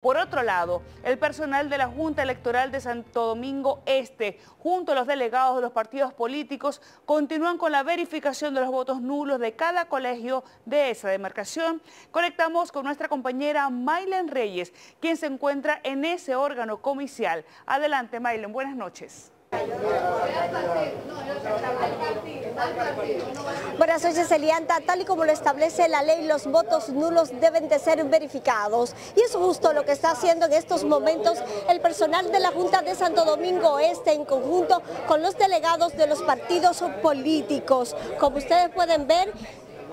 Por otro lado, el personal de la Junta Electoral de Santo Domingo Este, junto a los delegados de los partidos políticos, continúan con la verificación de los votos nulos de cada colegio de esa demarcación. Conectamos con nuestra compañera Maylen Reyes, quien se encuentra en ese órgano comicial. Adelante, Maylen, buenas noches. Buenas noches, Elianta. Tal y como lo establece la ley, los votos nulos deben de ser verificados. Y es justo lo que está haciendo en estos momentos el personal de la Junta de Santo Domingo Este en conjunto con los delegados de los partidos políticos. Como ustedes pueden ver,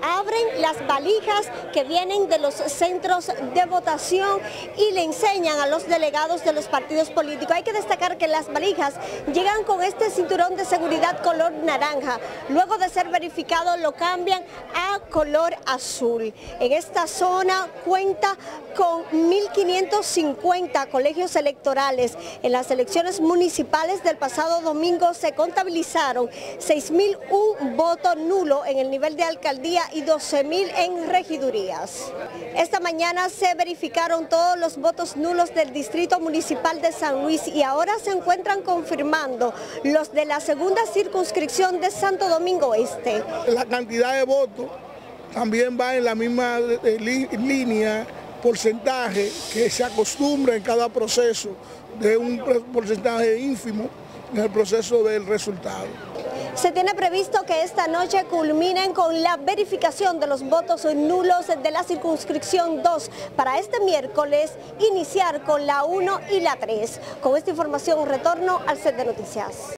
abren las valijas que vienen de los centros de votación y le enseñan a los delegados de los partidos políticos. Hay que destacar que las valijas llegan con este cinturón de seguridad color naranja. Luego de ser verificado lo cambian a color azul. En esta zona cuenta con 1.550 colegios electorales. En las elecciones municipales del pasado domingo se contabilizaron 6.001 votos nulos en el nivel de alcaldía y 12 mil en regidurías. Esta mañana se verificaron todos los votos nulos del Distrito Municipal de San Luis y ahora se encuentran confirmando los de la segunda circunscripción de Santo Domingo Este. La cantidad de votos también va en la misma eh, línea, porcentaje que se acostumbra en cada proceso de un porcentaje ínfimo en el proceso del resultado. Se tiene previsto que esta noche culminen con la verificación de los votos nulos de la circunscripción 2 para este miércoles iniciar con la 1 y la 3. Con esta información retorno al set de noticias.